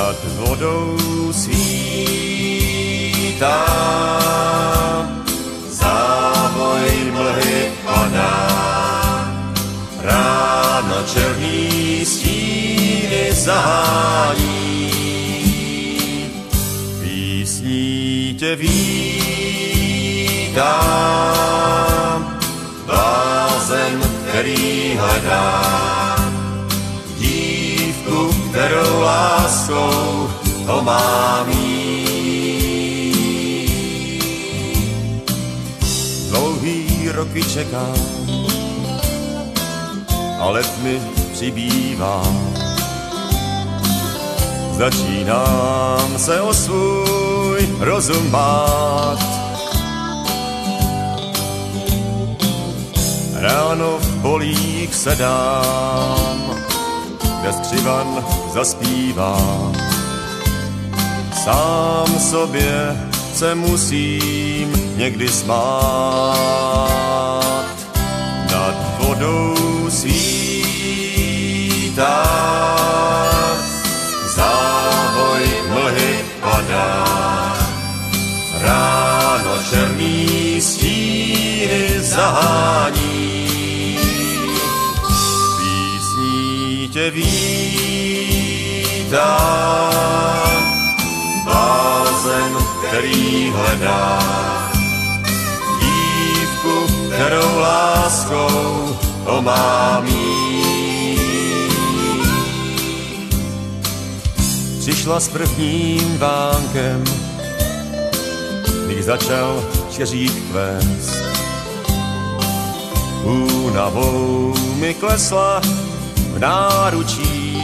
nad vodou svítá. Závoj mlhy padá, ráno černý stíny zahání. Písní tě vítám, blázen, který hledá dívku, kterou láskou ho má mít. Dlouhý roky čekám, a let mi přibývá. Začínám se o svůj rozum bát. Ráno v polích sedám, kde skřivan zaspívá. Sám sobě se musím někdy smát. Nad vodou svítá, závoj mlhy padá. Ráno černý stíny zahání, tě vítá. Blázen, který hledá dívku, kterou láskou ho má mít. Přišla s prvním vánkem, když začal čeřík kvést. Únavou mi klesla v náručí.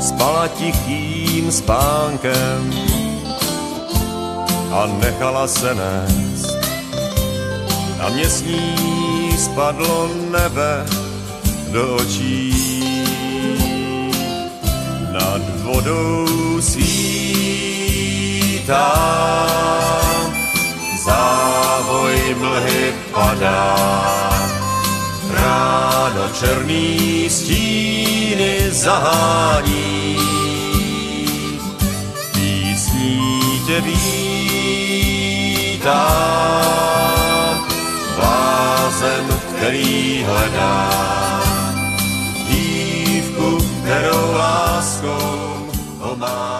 Spala tichým spánkem a nechala se nést. A mě s ní spadlo nebe do očí. Nad vodou svítá, černý stíny zahání, písní tě vítá. Blázen, který hledá dívku, kterou láskou ho má.